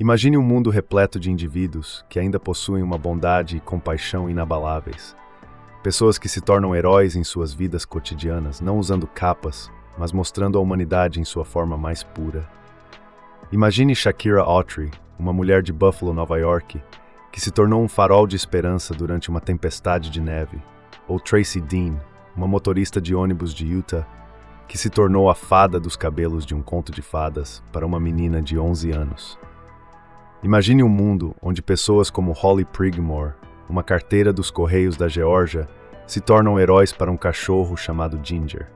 Imagine um mundo repleto de indivíduos que ainda possuem uma bondade e compaixão inabaláveis. Pessoas que se tornam heróis em suas vidas cotidianas, não usando capas, mas mostrando a humanidade em sua forma mais pura. Imagine Shakira Autry, uma mulher de Buffalo, Nova York, que se tornou um farol de esperança durante uma tempestade de neve, ou Tracy Dean, uma motorista de ônibus de Utah, que se tornou a fada dos cabelos de um conto de fadas para uma menina de 11 anos. Imagine um mundo onde pessoas como Holly Prigmore, uma carteira dos Correios da Geórgia, se tornam heróis para um cachorro chamado Ginger.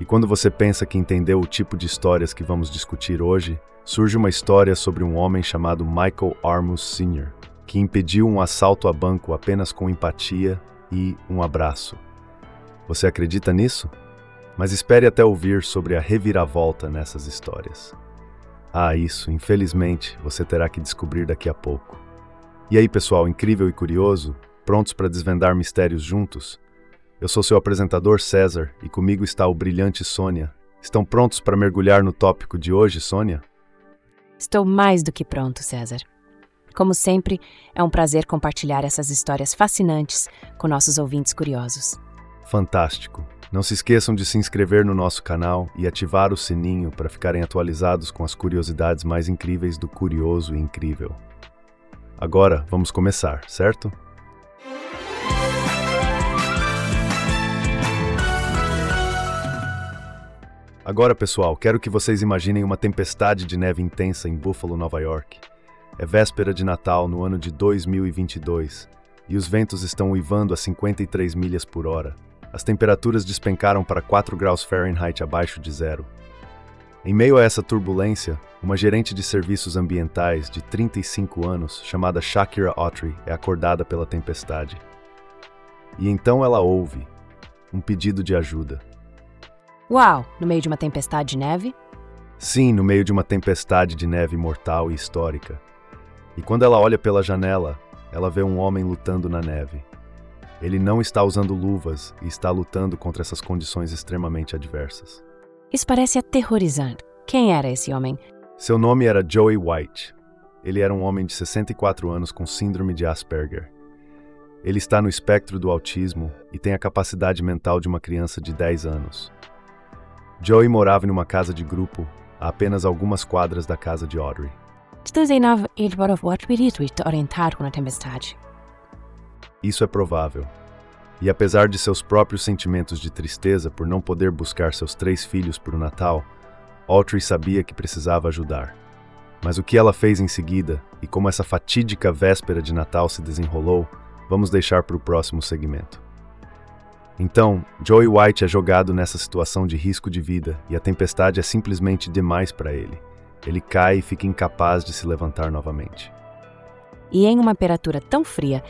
E quando você pensa que entendeu o tipo de histórias que vamos discutir hoje, surge uma história sobre um homem chamado Michael Armus Sr., que impediu um assalto a banco apenas com empatia e um abraço. Você acredita nisso? Mas espere até ouvir sobre a reviravolta nessas histórias. Ah, isso, infelizmente, você terá que descobrir daqui a pouco. E aí, pessoal, incrível e curioso? Prontos para desvendar mistérios juntos? Eu sou seu apresentador César e comigo está o brilhante Sônia. Estão prontos para mergulhar no tópico de hoje, Sônia? Estou mais do que pronto, César. Como sempre, é um prazer compartilhar essas histórias fascinantes com nossos ouvintes curiosos. Fantástico! Não se esqueçam de se inscrever no nosso canal e ativar o sininho para ficarem atualizados com as curiosidades mais incríveis do Curioso e Incrível. Agora vamos começar, certo? Agora, pessoal, quero que vocês imaginem uma tempestade de neve intensa em Buffalo, Nova York. É véspera de Natal no ano de 2022 e os ventos estão uivando a 53 milhas por hora as temperaturas despencaram para 4 graus Fahrenheit abaixo de zero. Em meio a essa turbulência, uma gerente de serviços ambientais de 35 anos, chamada Shakira Autry, é acordada pela tempestade. E então ela ouve um pedido de ajuda. Uau! No meio de uma tempestade de neve? Sim, no meio de uma tempestade de neve mortal e histórica. E quando ela olha pela janela, ela vê um homem lutando na neve. Ele não está usando luvas e está lutando contra essas condições extremamente adversas. Isso parece aterrorizante. Quem era esse homem? Seu nome era Joey White. Ele era um homem de 64 anos com síndrome de Asperger. Ele está no espectro do autismo e tem a capacidade mental de uma criança de 10 anos. Joey morava em uma casa de grupo a apenas algumas quadras da casa de Audrey. ele orientar com a tempestade. Isso é provável. E apesar de seus próprios sentimentos de tristeza por não poder buscar seus três filhos para o Natal, Autry sabia que precisava ajudar. Mas o que ela fez em seguida e como essa fatídica véspera de Natal se desenrolou, vamos deixar para o próximo segmento. Então, Joey White é jogado nessa situação de risco de vida e a tempestade é simplesmente demais para ele. Ele cai e fica incapaz de se levantar novamente. E em uma temperatura tão fria,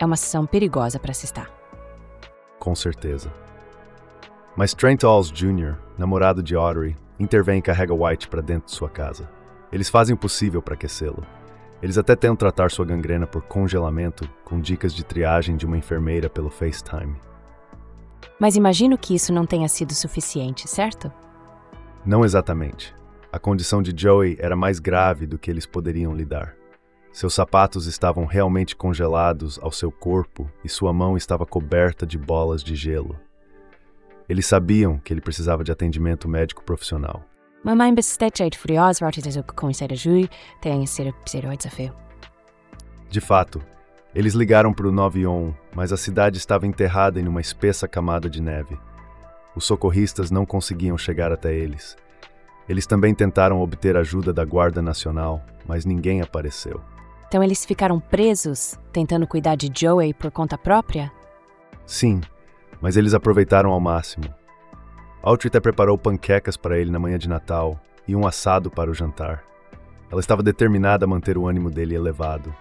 é uma sessão perigosa para se estar. Com certeza. Mas Trent Alls Jr., namorado de Audrey, intervém e carrega White para dentro de sua casa. Eles fazem o possível para aquecê-lo. Eles até tentam tratar sua gangrena por congelamento, com dicas de triagem de uma enfermeira pelo FaceTime. Mas imagino que isso não tenha sido suficiente, certo? Não exatamente. A condição de Joey era mais grave do que eles poderiam lidar. Seus sapatos estavam realmente congelados ao seu corpo e sua mão estava coberta de bolas de gelo. Eles sabiam que ele precisava de atendimento médico profissional. Mamãe besteja furiosa com tem desafio. De fato, eles ligaram para o 911, mas a cidade estava enterrada em uma espessa camada de neve. Os socorristas não conseguiam chegar até eles. Eles também tentaram obter ajuda da Guarda Nacional, mas ninguém apareceu. Então eles ficaram presos, tentando cuidar de Joey por conta própria? Sim, mas eles aproveitaram ao máximo. Autry até preparou panquecas para ele na manhã de Natal e um assado para o jantar. Ela estava determinada a manter o ânimo dele elevado.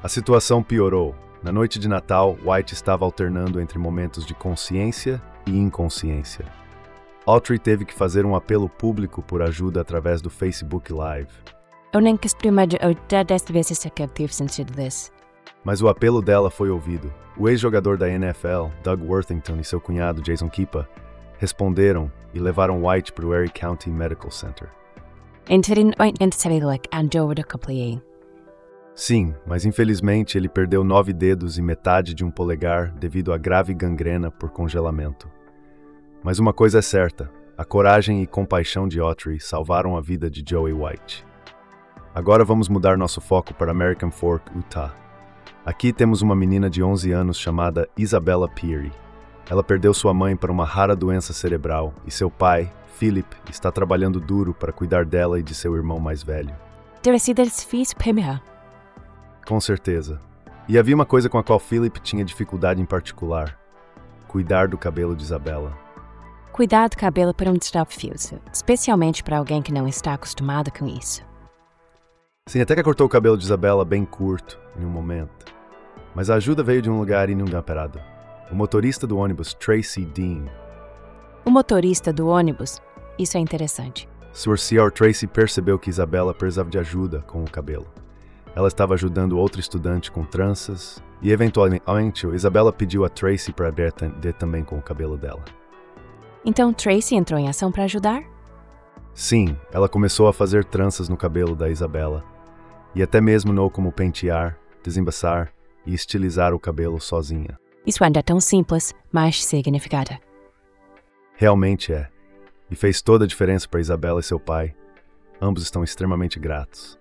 A situação piorou. Na noite de Natal, White estava alternando entre momentos de consciência e inconsciência. Autry teve que fazer um apelo público por ajuda através do Facebook Live. Mas o apelo dela foi ouvido. O ex-jogador da NFL, Doug Worthington, e seu cunhado, Jason Kippa, responderam e levaram White para o Erie County Medical Center. Sim, mas infelizmente ele perdeu nove dedos e metade de um polegar devido a grave gangrena por congelamento. Mas uma coisa é certa: a coragem e compaixão de Autry salvaram a vida de Joey White. Agora vamos mudar nosso foco para American Fork, Utah. Aqui temos uma menina de 11 anos chamada Isabella Peary. Ela perdeu sua mãe para uma rara doença cerebral e seu pai, Philip, está trabalhando duro para cuidar dela e de seu irmão mais velho. Para Com certeza. E havia uma coisa com a qual Philip tinha dificuldade em particular: cuidar do cabelo de Isabella. Cuidar do cabelo para um desafio, especialmente para alguém que não está acostumado com isso. Sim, até que cortou o cabelo de Isabela bem curto, em um momento. Mas a ajuda veio de um lugar inesperado. O motorista do ônibus, Tracy Dean. O motorista do ônibus? Isso é interessante. Sr. C.R. Tracy percebeu que Isabela precisava de ajuda com o cabelo. Ela estava ajudando outro estudante com tranças e, eventualmente, Isabela pediu a Tracy para ver também com o cabelo dela. Então Tracy entrou em ação para ajudar? Sim, ela começou a fazer tranças no cabelo da Isabela e até mesmo know como pentear, desembaçar e estilizar o cabelo sozinha. Isso ainda é tão simples, mas significado. Realmente é. E fez toda a diferença para Isabela e seu pai. Ambos estão extremamente gratos.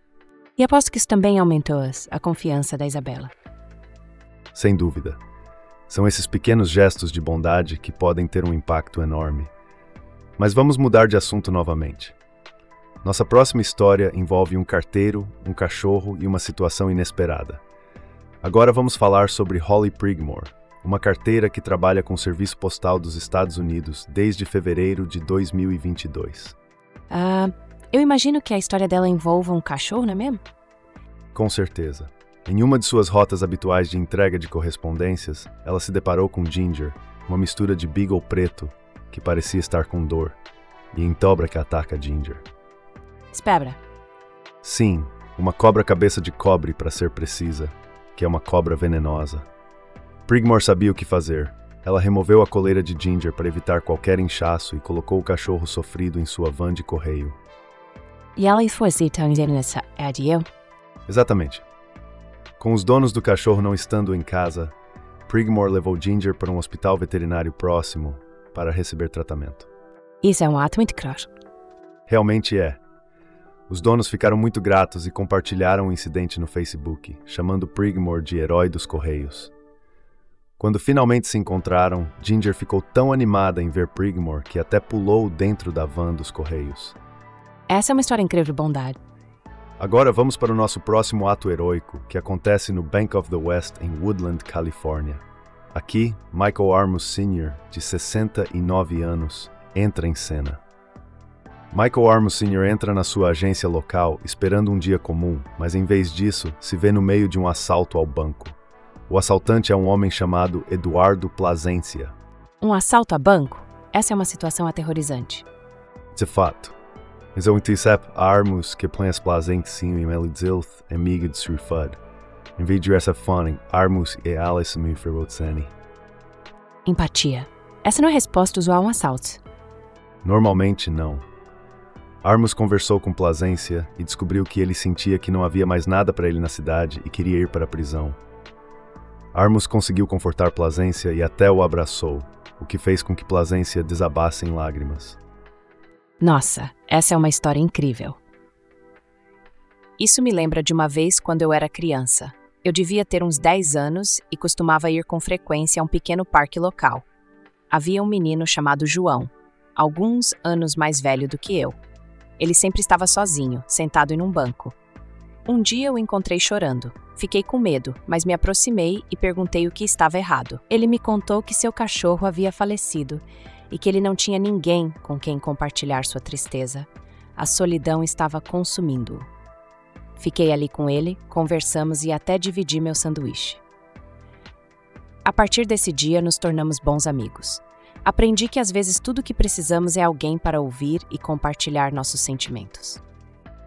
E aposto que isso também aumentou a confiança da Isabela. Sem dúvida. São esses pequenos gestos de bondade que podem ter um impacto enorme. Mas vamos mudar de assunto novamente. Nossa próxima história envolve um carteiro, um cachorro e uma situação inesperada. Agora vamos falar sobre Holly Prigmore, uma carteira que trabalha com o Serviço Postal dos Estados Unidos desde fevereiro de 2022. Ah, eu imagino que a história dela envolva um cachorro, não é mesmo? Com certeza. Em uma de suas rotas habituais de entrega de correspondências, ela se deparou com Ginger, uma mistura de beagle preto que parecia estar com dor, e entobra que ataca Ginger. Espera. Sim, uma cobra cabeça de cobre, para ser precisa, que é uma cobra venenosa. Prigmore sabia o que fazer. Ela removeu a coleira de Ginger para evitar qualquer inchaço e colocou o cachorro sofrido em sua van de correio. E ela foi nessa adieu? Exatamente. Com os donos do cachorro não estando em casa, Prigmore levou Ginger para um hospital veterinário próximo para receber tratamento. Isso é um ato muito claro. Realmente é. Os donos ficaram muito gratos e compartilharam o incidente no Facebook, chamando Prigmore de herói dos Correios. Quando finalmente se encontraram, Ginger ficou tão animada em ver Prigmore que até pulou dentro da van dos Correios. Essa é uma história incrível de bondade. Agora vamos para o nosso próximo ato heróico, que acontece no Bank of the West, em Woodland, Califórnia. Aqui, Michael Armus Sr., de 69 anos, entra em cena. Michael Armus Sr. entra na sua agência local esperando um dia comum, mas em vez disso, se vê no meio de um assalto ao banco. O assaltante é um homem chamado Eduardo Plasencia. Um assalto a banco? Essa é uma situação aterrorizante. De fato. Eu intercept Armus que plans Plasencia em Melizilth, amigo de Surfud. Em vez de essa fone, Armus e Alice me Ferrotsani. Empatia. Essa não é a resposta usual a um assalto. Normalmente não. Armus conversou com Plasência e descobriu que ele sentia que não havia mais nada para ele na cidade e queria ir para a prisão. Armus conseguiu confortar Plasência e até o abraçou, o que fez com que Plasência desabasse em lágrimas. Nossa, essa é uma história incrível. Isso me lembra de uma vez quando eu era criança. Eu devia ter uns 10 anos e costumava ir com frequência a um pequeno parque local. Havia um menino chamado João, alguns anos mais velho do que eu. Ele sempre estava sozinho, sentado em um banco. Um dia eu o encontrei chorando. Fiquei com medo, mas me aproximei e perguntei o que estava errado. Ele me contou que seu cachorro havia falecido e que ele não tinha ninguém com quem compartilhar sua tristeza. A solidão estava consumindo-o. Fiquei ali com ele, conversamos e até dividi meu sanduíche. A partir desse dia, nos tornamos bons amigos. Aprendi que às vezes tudo o que precisamos é alguém para ouvir e compartilhar nossos sentimentos.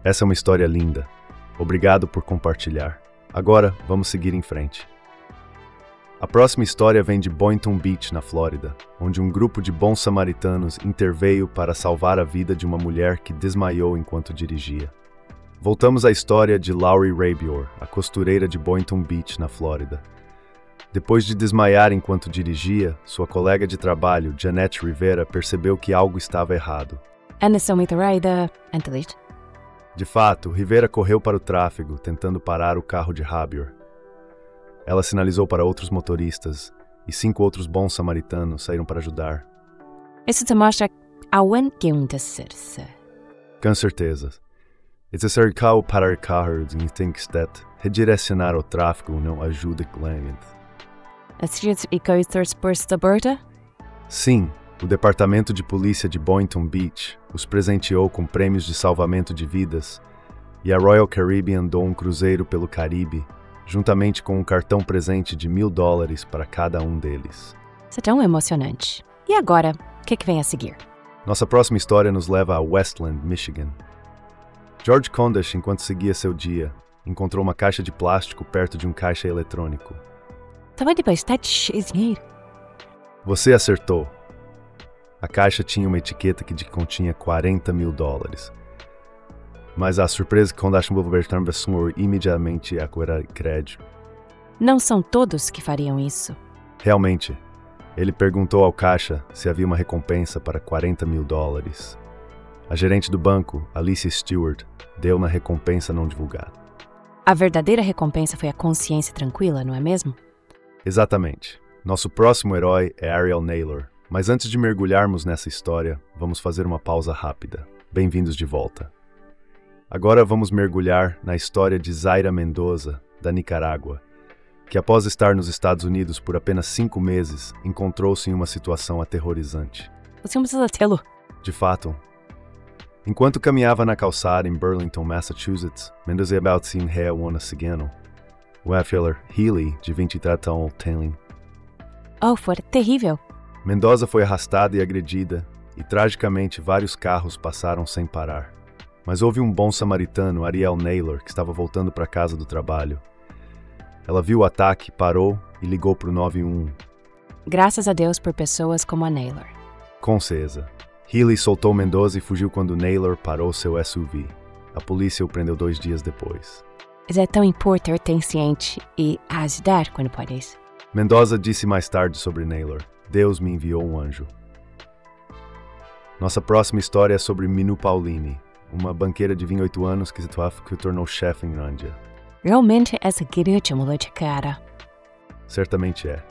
Essa é uma história linda. Obrigado por compartilhar. Agora, vamos seguir em frente. A próxima história vem de Boynton Beach, na Flórida, onde um grupo de bons samaritanos interveio para salvar a vida de uma mulher que desmaiou enquanto dirigia. Voltamos à história de Laurie Rabior, a costureira de Boynton Beach, na Flórida. Depois de desmaiar enquanto dirigia, sua colega de trabalho, Janette Rivera, percebeu que algo estava errado. De fato, Rivera correu para o tráfego, tentando parar o carro de Rabior. Ela sinalizou para outros motoristas e cinco outros bons samaritanos saíram para ajudar. Isso te mostra que ser Com certeza. É necessário parar carros e thinks that redirecionar o tráfego não ajuda claramente. e coisas por Staberta? Sim, o Departamento de Polícia de Boynton Beach os presenteou com prêmios de salvamento de vidas e a Royal Caribbean dou um cruzeiro pelo Caribe juntamente com um cartão presente de mil dólares para cada um deles. Isso é tão emocionante. E agora, o que, que vem a seguir? Nossa próxima história nos leva a Westland, Michigan. George Condash, enquanto seguia seu dia, encontrou uma caixa de plástico perto de um caixa eletrônico. Tava depois, tá dinheiro. Você acertou. A caixa tinha uma etiqueta que continha 40 mil dólares. Mas a surpresa que Kondash Wolverhampton assumiu imediatamente a crédito. Não são todos que fariam isso. Realmente, ele perguntou ao caixa se havia uma recompensa para 40 mil dólares. A gerente do banco, Alicia Stewart, deu na recompensa não divulgada. A verdadeira recompensa foi a consciência tranquila, não é mesmo? Exatamente. Nosso próximo herói é Ariel Naylor. Mas antes de mergulharmos nessa história, vamos fazer uma pausa rápida. Bem-vindos de volta. Agora vamos mergulhar na história de Zaira Mendoza, da Nicarágua, que após estar nos Estados Unidos por apenas cinco meses, encontrou-se em uma situação aterrorizante. Você não precisa tê-lo. De fato. Enquanto caminhava na calçada em Burlington, Massachusetts, Mendoza about se ré uma seguindo. O Affeller Healy, de 23 anos, Tenling. Oh, foi terrível. Mendoza foi arrastada e agredida, e tragicamente vários carros passaram sem parar. Mas houve um bom samaritano, Ariel Naylor, que estava voltando para casa do trabalho. Ela viu o ataque, parou e ligou para o 91. Graças a Deus por pessoas como a Naylor. Com certeza. Healy soltou Mendoza e fugiu quando Naylor parou seu SUV. A polícia o prendeu dois dias depois. É tão importante ter ciente e ajudar quando pode. Mendoza disse mais tarde sobre Naylor: Deus me enviou um anjo. Nossa próxima história é sobre Minu Paulini, uma banqueira de 28 anos que se tornou chefe em Índia. Realmente essa grande mulher de cara. Certamente é.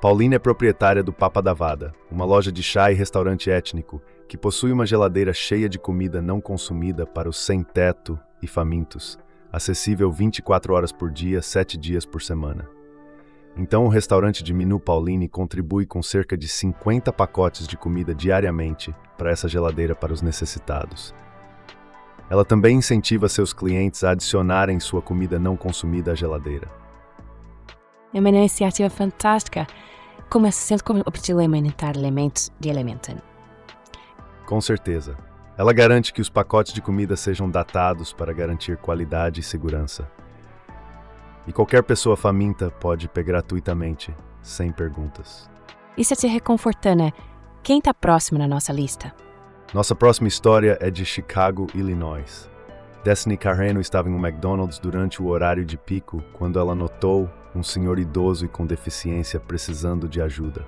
Paulina é proprietária do Papa Davada, uma loja de chá e restaurante étnico que possui uma geladeira cheia de comida não consumida para os sem-teto e famintos, acessível 24 horas por dia, 7 dias por semana. Então, o restaurante de Minu Pauline contribui com cerca de 50 pacotes de comida diariamente para essa geladeira para os necessitados. Ela também incentiva seus clientes a adicionarem sua comida não consumida à geladeira. É uma iniciativa fantástica, começando com optimizar elementos de elementos. Com certeza. Ela garante que os pacotes de comida sejam datados para garantir qualidade e segurança. E qualquer pessoa faminta pode pegar gratuitamente, sem perguntas. Isso é se reconfortando. Né? Quem está próximo na nossa lista? Nossa próxima história é de Chicago, Illinois. Destiny Carreno estava em um McDonald's durante o horário de pico quando ela notou um senhor idoso e com deficiência precisando de ajuda.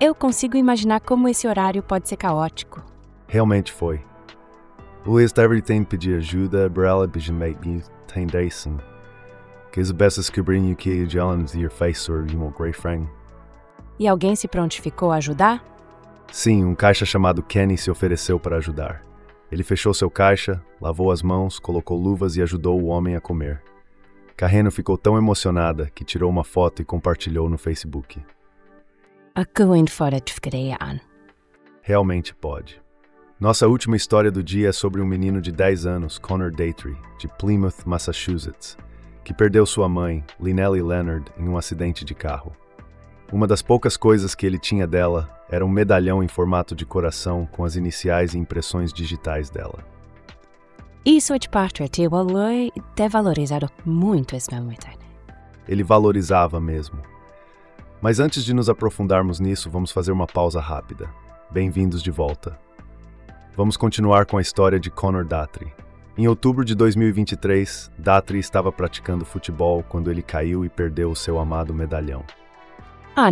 Eu consigo imaginar como esse horário pode ser caótico. Realmente foi. O tentando pedir ajuda para tem Dyson. Que as bestas que brinham que or you want great friend. E alguém se prontificou a ajudar? Sim, um caixa chamado Kenny se ofereceu para ajudar. Ele fechou seu caixa, lavou as mãos, colocou luvas e ajudou o homem a comer. Carreno ficou tão emocionada que tirou uma foto e compartilhou no Facebook. Realmente pode. Nossa última história do dia é sobre um menino de 10 anos, Connor Daytree, de Plymouth, Massachusetts, que perdeu sua mãe, Linelli Leonard, em um acidente de carro. Uma das poucas coisas que ele tinha dela era um medalhão em formato de coração com as iniciais e impressões digitais dela. Isso é de parte de valor ter valorizado muito esse momento. Ele valorizava mesmo. Mas antes de nos aprofundarmos nisso, vamos fazer uma pausa rápida. Bem-vindos de volta. Vamos continuar com a história de Conor Datry. Em outubro de 2023, Datry estava praticando futebol quando ele caiu e perdeu o seu amado medalhão. Ah,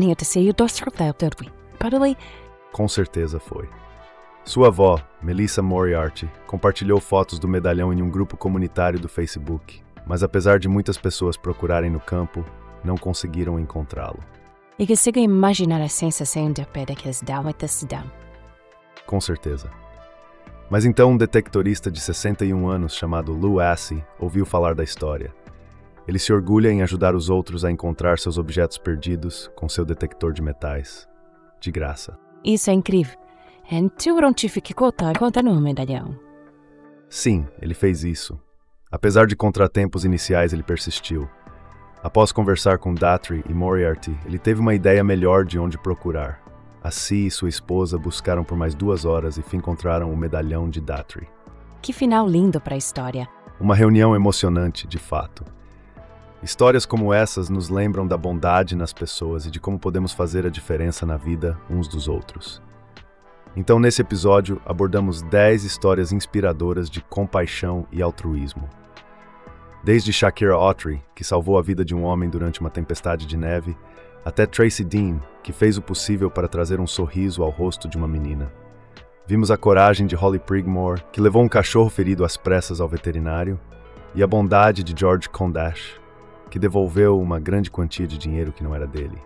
Com certeza foi. Sua avó, Melissa Moriarty, compartilhou fotos do medalhão em um grupo comunitário do Facebook, mas apesar de muitas pessoas procurarem no campo, não conseguiram encontrá-lo. Eu consigo imaginar a sensação de perda que eles dão até se dão. Com certeza. Mas então um detectorista de 61 anos chamado Lou Assey ouviu falar da história. Ele se orgulha em ajudar os outros a encontrar seus objetos perdidos com seu detector de metais. De graça. Isso é incrível. Então, prontificou conta no medalhão. Sim, ele fez isso. Apesar de contratempos iniciais, ele persistiu. Após conversar com Datry e Moriarty, ele teve uma ideia melhor de onde procurar. A Si e sua esposa buscaram por mais duas horas e fim encontraram o medalhão de Datry. Que final lindo para a história. Uma reunião emocionante, de fato. Histórias como essas nos lembram da bondade nas pessoas e de como podemos fazer a diferença na vida uns dos outros. Então, nesse episódio, abordamos 10 histórias inspiradoras de compaixão e altruísmo. Desde Shakira Autry, que salvou a vida de um homem durante uma tempestade de neve, até Tracy Dean, que fez o possível para trazer um sorriso ao rosto de uma menina. Vimos a coragem de Holly Prigmore, que levou um cachorro ferido às pressas ao veterinário, e a bondade de George Condash, que devolveu uma grande quantia de dinheiro que não era dele.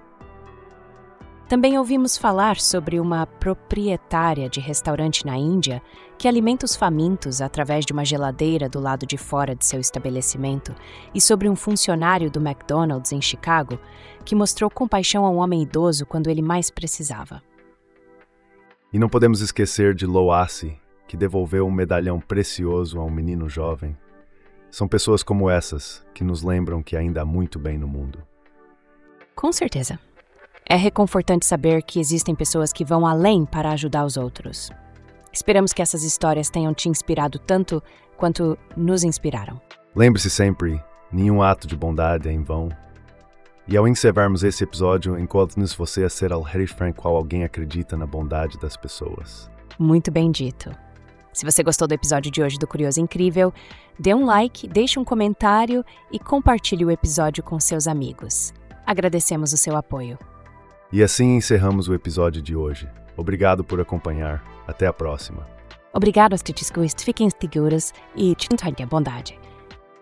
Também ouvimos falar sobre uma proprietária de restaurante na Índia que alimenta os famintos através de uma geladeira do lado de fora de seu estabelecimento e sobre um funcionário do McDonald's em Chicago que mostrou compaixão a um homem idoso quando ele mais precisava. E não podemos esquecer de Loasse, que devolveu um medalhão precioso a um menino jovem. São pessoas como essas que nos lembram que ainda há muito bem no mundo. Com certeza. É reconfortante saber que existem pessoas que vão além para ajudar os outros. Esperamos que essas histórias tenham te inspirado tanto quanto nos inspiraram. Lembre-se sempre: nenhum ato de bondade é em vão. E ao encerrarmos esse episódio, encontre-nos você a ser al qual alguém acredita na bondade das pessoas. Muito bem dito. Se você gostou do episódio de hoje do Curioso Incrível, dê um like, deixe um comentário e compartilhe o episódio com seus amigos. Agradecemos o seu apoio. E assim encerramos o episódio de hoje. Obrigado por acompanhar. Até a próxima. Obrigado, Titiscuis. Fiquem seguros e tenha bondade.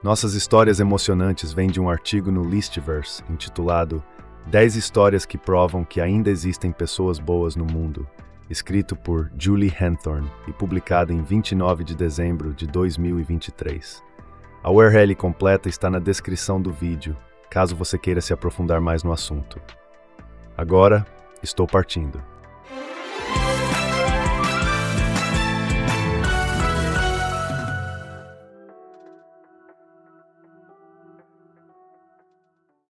Nossas histórias emocionantes vêm de um artigo no Listverse intitulado 10 histórias que provam que ainda existem pessoas boas no mundo, escrito por Julie Hanthorne e publicado em 29 de dezembro de 2023. A URL completa está na descrição do vídeo, caso você queira se aprofundar mais no assunto. Agora, estou partindo.